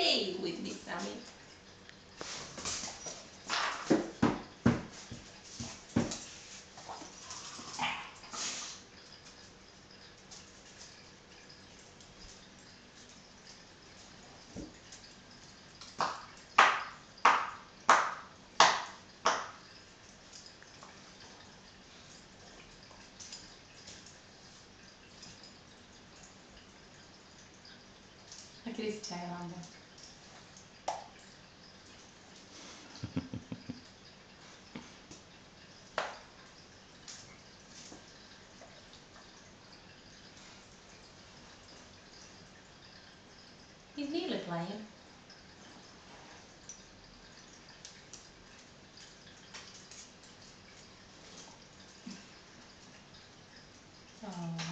Big Sammy. Har Christian i handen. Is Neely playing? Oh.